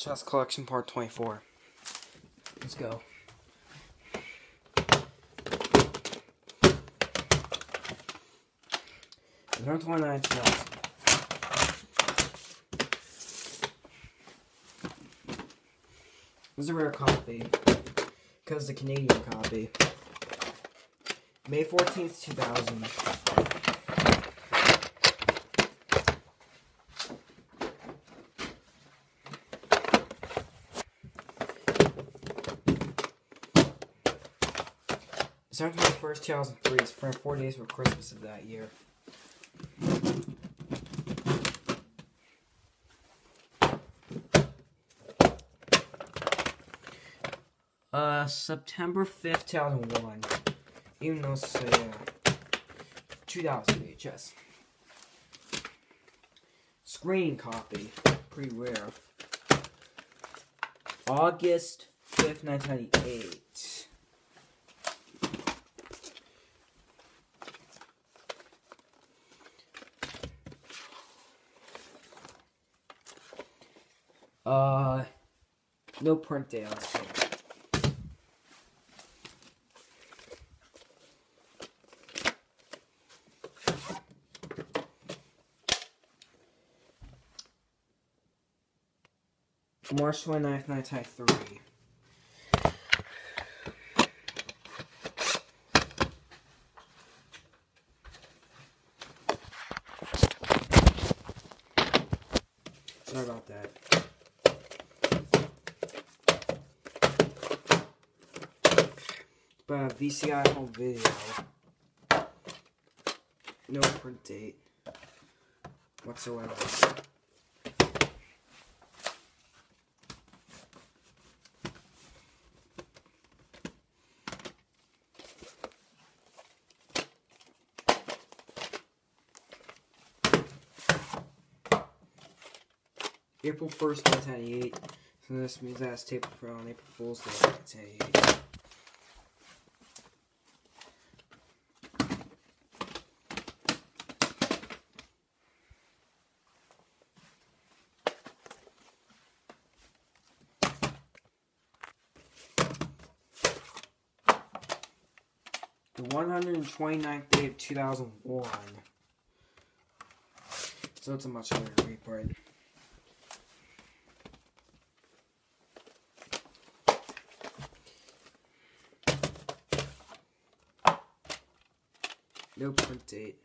VHS Collection Part 24. Let's go. 29, 2000. This is a rare copy. Because the Canadian copy. May 14th, 2000. December 21st, 2003. It's for four days for Christmas of that year. Uh, September 5th, 2001. Even though it's uh, 2000 VHS. Screen copy. Pretty rare. August 5th, 1998. Uh, no print date on this. March 29th, 1993. But a VCI home video. No print date whatsoever. April 1st, 1998. So this means that's tape for on April Fool's Day, 1988. The 129th day of 2001. So it's a much later reprint. No print date.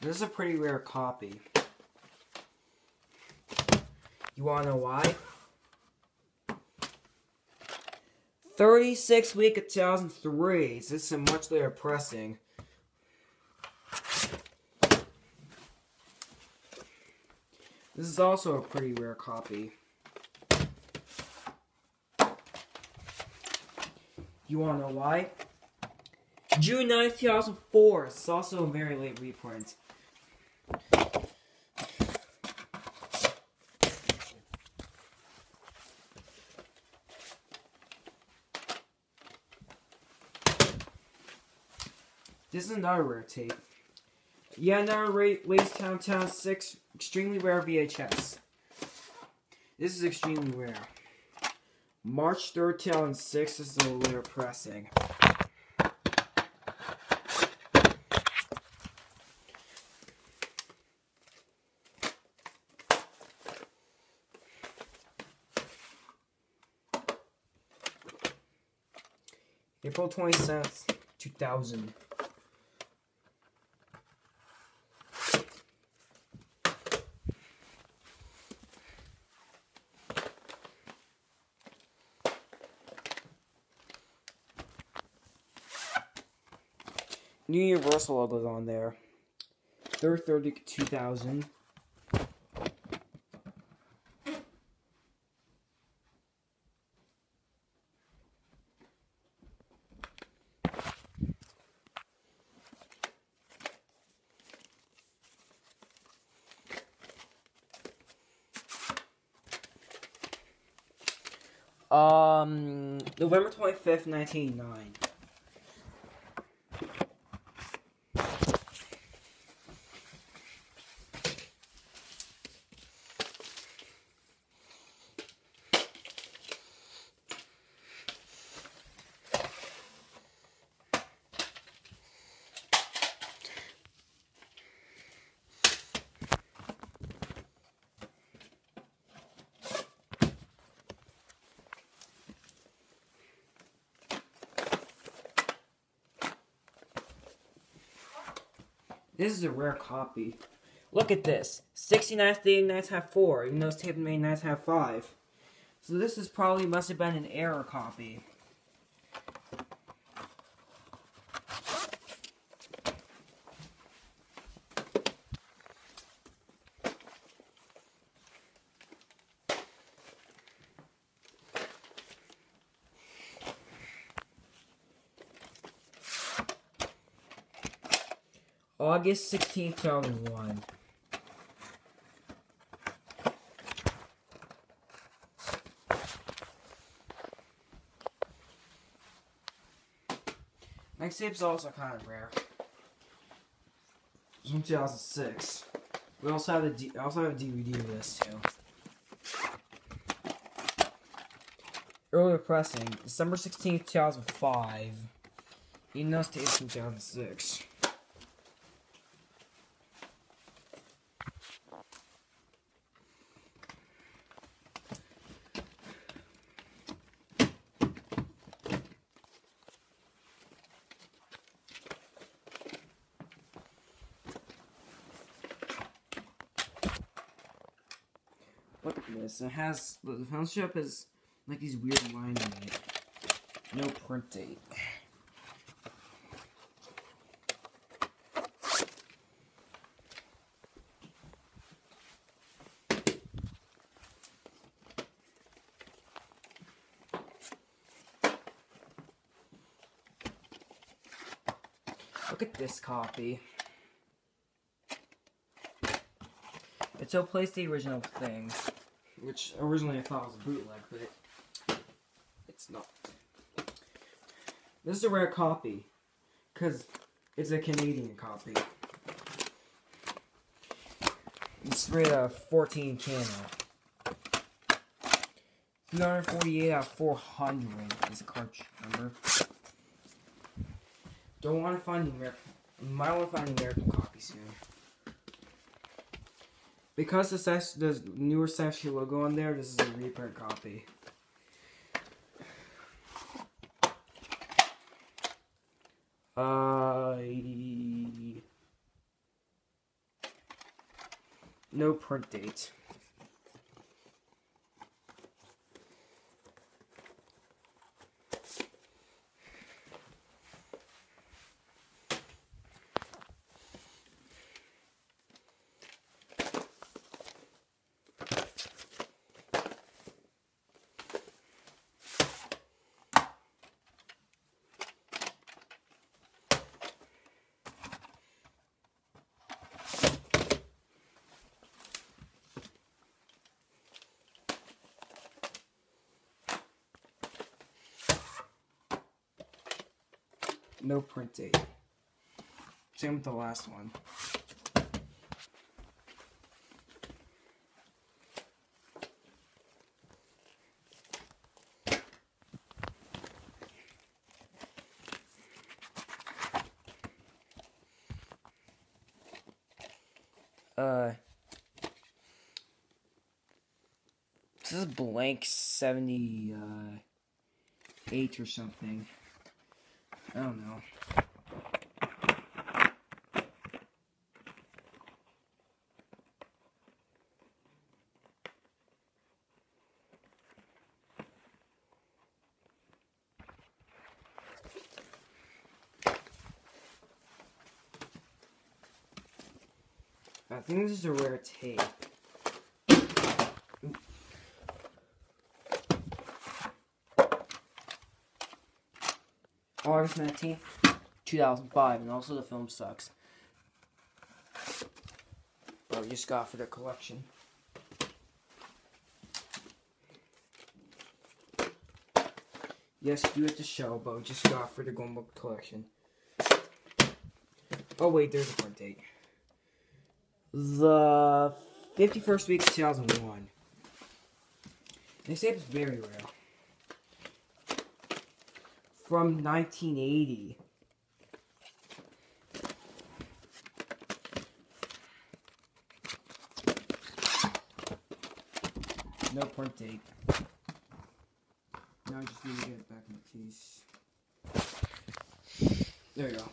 This is a pretty rare copy. You wanna know why? 36 week of 2003. So this is much later pressing. This is also a pretty rare copy. You wanna know why? June 9th, 2004. It's also a very late reprint. This is another rare tape. Yeah, another Lay's Town Town 6 extremely rare VHS. This is extremely rare. March 3rd, 2006 this is a later pressing. April 27th, 2000. New Universal logos on there. Third 30 2000. Um, November 25th, 1989. This is a rare copy. Look at this. 69th Day Knights have 4, even though Tape Made Knights have 5. So this is probably must have been an error copy. August 16th, 2001. Next tape is also kind of rare. It's from 2006. We also have also have a DVD of this too. Earlier pressing, December 16th, 2005. Even though it's from 2006. This. It has the fountain has like these weird lines in it. No print date. Look at this copy. It so plays the original thing, which originally I thought was a bootleg, but it's not. This is a rare copy, because it's a Canadian copy. It's rated a 14 channel. 348 out of 400 is a cartridge number. Don't want to find the American. Might want to find the American copy soon. Because the sex, the newer Sashi logo on there, this is a reprint copy. Uh, no print date. No print date. Same with the last one. Uh, this is blank 78 uh, or something. Oh, I don't know. I think this is a rare tape. August 19th, 2005, and also the film sucks. But we just got for the collection. Yes, do it to show, but we just got for the Book collection. Oh wait, there's a print date. The 51st week of 2001. This tape is very rare from 1980. No print date. Now I just need to get it back in the case. There you go.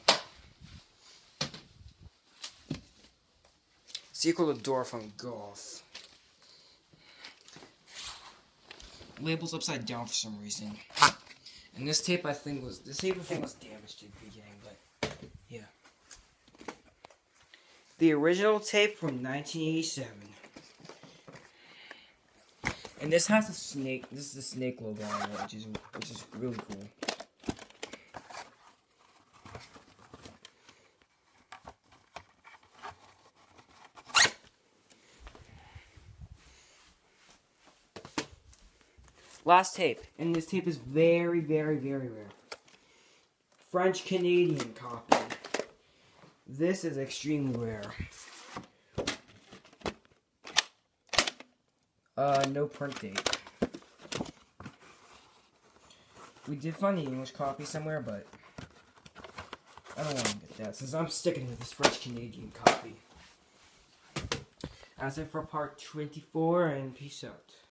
Sequel to Dorf on Golf. Labels upside down for some reason. And this tape I think was this tape I think was damaged at the beginning, but yeah. The original tape from 1987. And this has a snake. This is the snake logo on it, which is which is really cool. Last tape, and this tape is very, very, very rare. French Canadian copy. This is extremely rare. Uh, no print date. We did find the English copy somewhere, but I don't want to get that since I'm sticking with this French Canadian copy. That's it for part 24, and peace out.